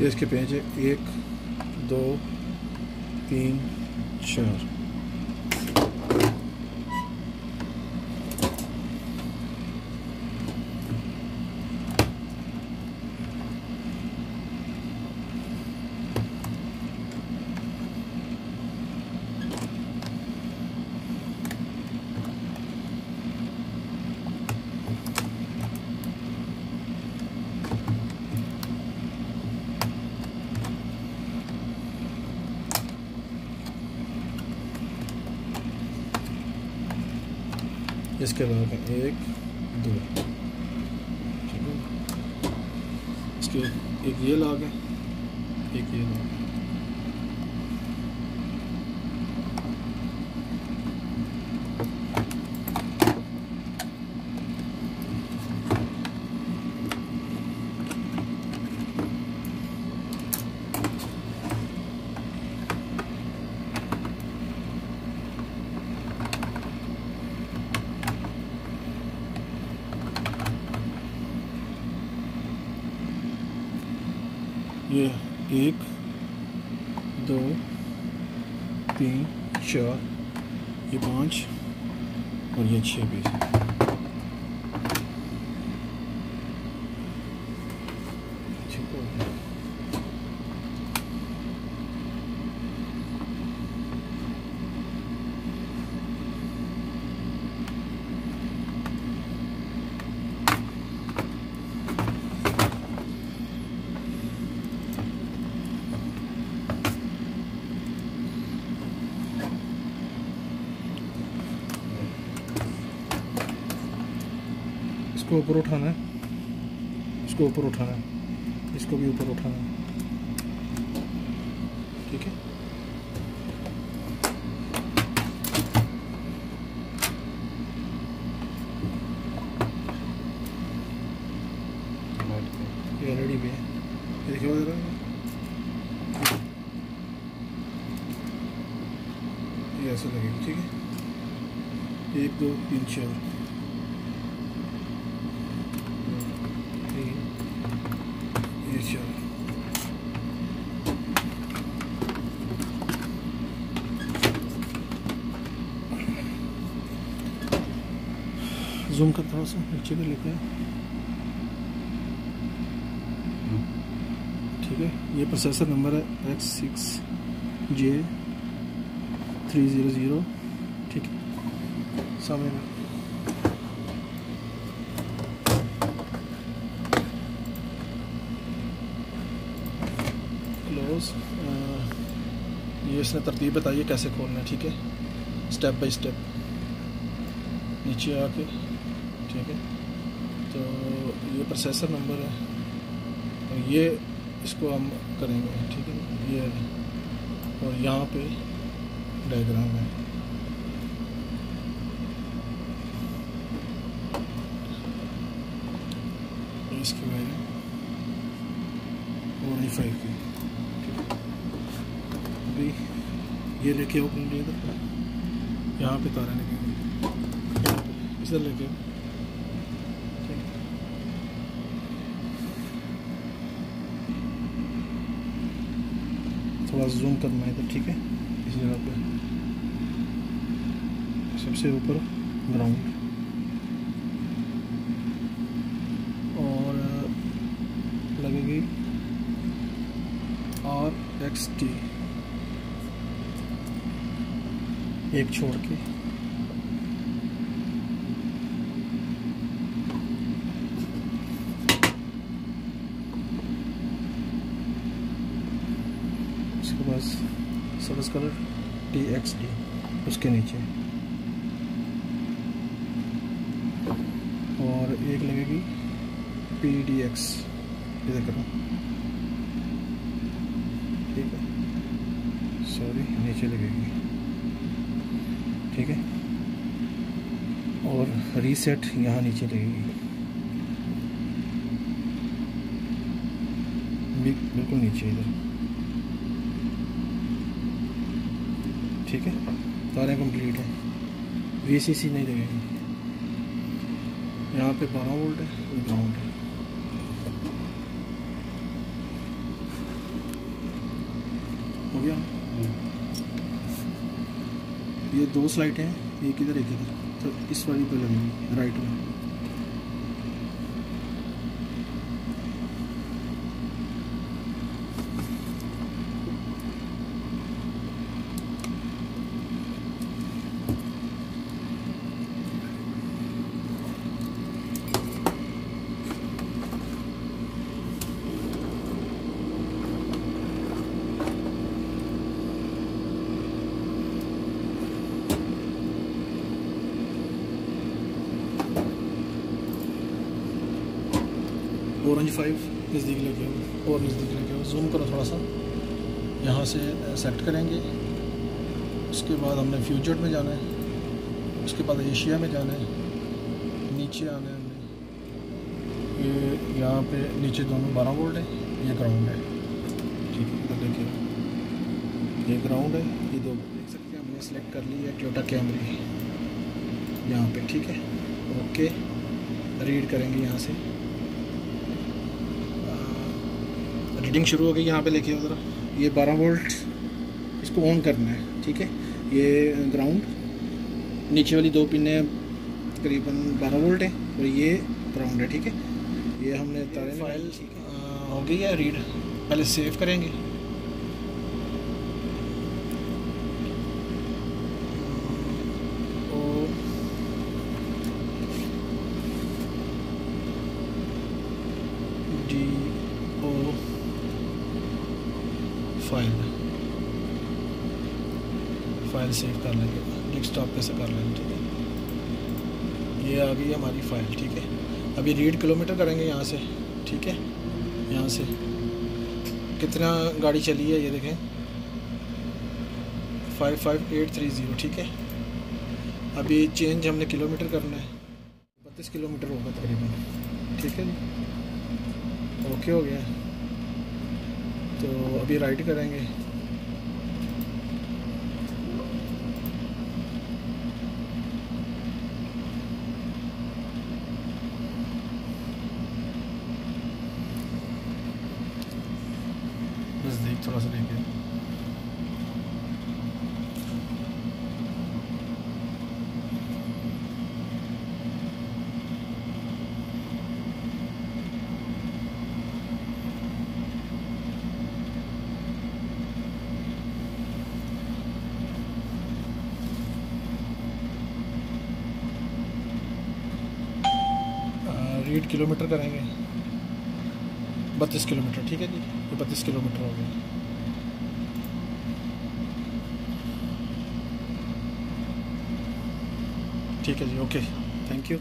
یہ اس کے پیج ایک دو تین چار۔ اس کے بعد ایک، دو۔ ٹھیک ہے۔ اس کے ایک یہ لاگ ہے، ایک یہ لاگ ہے۔ یہ ایک دو تین چار یہ پانچ اور یہ چھ پیس ٹھیک ہو گیا اس کو اوپر اٹھانا ہے اس کو اوپر اٹھانا ہے اس کو بھی اوپر اٹھانا ہے ٹھیک ہے یہ بھی ہے یہ دیکھو ذرا یہ ایسے لگے گی ٹھیک ہے ایک دو تین چار یہ چار زوم کر تھوڑا سا نیچے بھی لکھا ہے ٹھیک ہے، یہ پروسیسر نمبر ہے X six J three zero zero ٹھیک ہے، سامنے۔ میں کلوز یہ اس نے ترتیب بتائی ہے کیسے کھولنا ہے، ٹھیک ہے۔ اسٹیپ بائی اسٹیپ نیچے آ کے۔ ٹھیک ہے۔ تو یہ پروسیسر نمبر ہے۔ اور یہ اس کو ہم کریں گے، ٹھیک ہے۔ یہ اور یہاں پہ ڈائیگرام ہے۔ اس کی وائر اور فائیو کی ابھی یہ لے کے اوپن لے ادھر یہاں پہ تارا لگے گے۔ یہاں پہ۔ ادھر لے کے آؤ۔ ٹھیک ہے۔ تھوڑا زوم کرنا ہے ادھر ٹھیک ہے۔ اس جگہ پہ۔ سب سے اوپر۔ گراؤنڈ۔ اور لگے گی آر ایکس ٹی۔ ایک چھوڑ کے۔ اس کے بعد سبز کلر ٹی ایکس ڈی، اس کے نیچے۔ اور ایک لگے گی پی ڈی ایکس۔ ادھر کرو ٹھیک ہے۔ سوری، نیچے لگے گی۔ ٹھیک ہے۔ اور ریسیٹ یہاں نیچے لگے گی۔ بالکل نیچے ادھر۔ ٹھیک ہے؟ تاریں کمپلیٹ ہیں۔ وی سی سی نہیں لگے گی یہاں پہ بارہ وولٹ ہے گراؤنڈ ہے۔ ہو گیا؟ یہ دو سلائٹ ہیں یہ کدھر ایک ادھر۔ تو اس والی پہ لگیں گی، رائٹ میں۔ اورنج فائیو نزدیک لے کے آؤ اور نزدیک لے کے آؤ زوم کرو تھوڑا سا۔ یہاں سے سیلیکٹ کریں گے۔ اس کے بعد ہم نے فیوچر میں جانا ہے۔ اس کے بعد ایشیا میں جانا ہے۔ نیچے آنا ہے ہم نے۔ یہ یہاں پہ نیچے دونوں بارہ وولٹ ہے یہ گراؤنڈ ہے۔ ٹھیک ہے، ادھر دیکھیے۔ یہ گراؤنڈ ہے، یہ دو۔ دیکھ سکتے ہیں ہم نے سلیکٹ کر لی ہے ٹوٹا کیمری یہاں پہ، ٹھیک ہے۔ اوکے ریڈ کریں گے یہاں سے۔ ریڈنگ شروع ہو گئی یہاں پہ لے کے ذرا۔ یہ بارہ وولٹ اس کو آن کرنا ہے ٹھیک ہے؟ یہ گراؤنڈ نیچے والی دو پنیں تقریباً بارہ وولٹ ہیں اور یہ گراؤنڈ ہے ٹھیک ہے؟ یہ ہم نے تارے فائل ہو گئی ہے ریڈ پہلے سیو کریں گے۔ ڈی فائل فائل سیو کر لیں گے ڈیسک ٹاپ پہ سے کر لیں گے ٹھیک ہے یہ آ گئی ہماری فائل ٹھیک ہے ابھی ریڈ کلو میٹر کریں گے یہاں سے ٹھیک ہے یہاں سے کتنا گاڑی چلی ہے یہ دیکھیں five five eight three zero ٹھیک ہے ابھی چینج ہم نے کلو میٹر کرنا ہے بتیس کلو میٹر ہوگا تقریباً ٹھیک ہے جی اوکے ہو گیا تو ابھی رائڈ کریں گے نزدیک تھوڑا سا لے کے ریڈ کلو میٹر کریں گے۔ بتیس کلو میٹر ٹھیک ہے جی؟ یہ بتیس کلو میٹر ہو گیا۔ ٹھیک ہے جی اوکے۔ Thank you